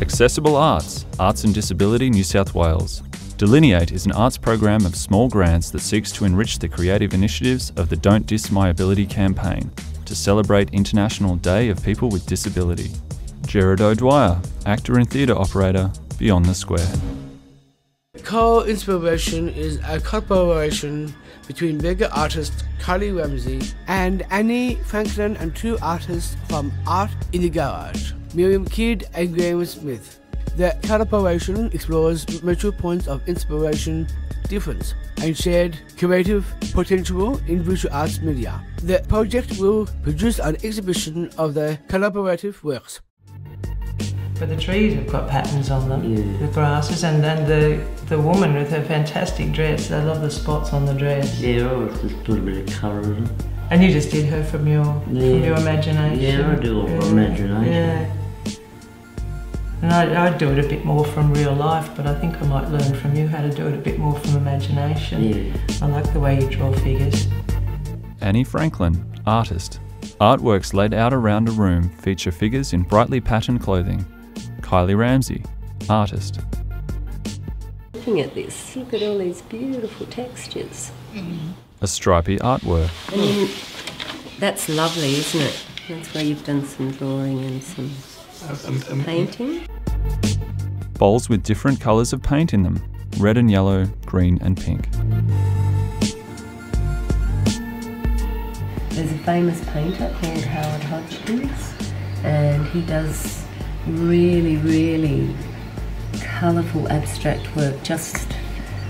Accessible Arts, Arts and Disability New South Wales. Delineate is an arts program of small grants that seeks to enrich the creative initiatives of the Don't Dis My Ability campaign to celebrate International Day of People with Disability. Gerard O'Dwyer, actor and theatre operator, Beyond the Square. Co Inspiration is a collaboration between Vega artist Kylie Ramsey and Annie Franklin and two artists from Art in the Garage, Miriam Kidd and Graham Smith. The collaboration explores mutual points of inspiration, difference, and shared creative potential in visual arts media. The project will produce an exhibition of the collaborative works. But the trees have got patterns on them, Yeah. the grasses, and then the, the woman with her fantastic dress. I love the spots on the dress. Yeah, oh, I always just put a bit of colour in it. And you just did her from your from your imagination. Yeah, I do it from imagination. Yeah. And I, I do it a bit more from real life, but I think I might learn from you how to do it a bit more from imagination. Yeah. I like the way you draw figures. Annie Franklin, artist. Artworks laid out around a room feature figures in brightly patterned clothing. Kylie Ramsey, artist. Looking at this, look at all these beautiful textures. A stripy artwork. I mean, that's lovely, isn't it? That's where you've done some drawing and some um, um, um, painting. Bowls with different colours of paint in them red and yellow, green and pink. There's a famous painter called Howard Hodgkins, and he does really, really colourful abstract work, just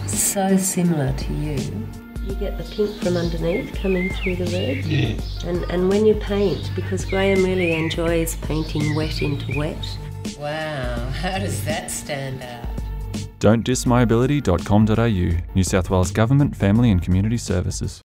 so similar to you. You get the pink from underneath coming through the red. Yeah. And, and when you paint, because Graham really enjoys painting wet into wet. Wow, how does that stand out? Don'tdismyability.com.au, New South Wales Government Family and Community Services.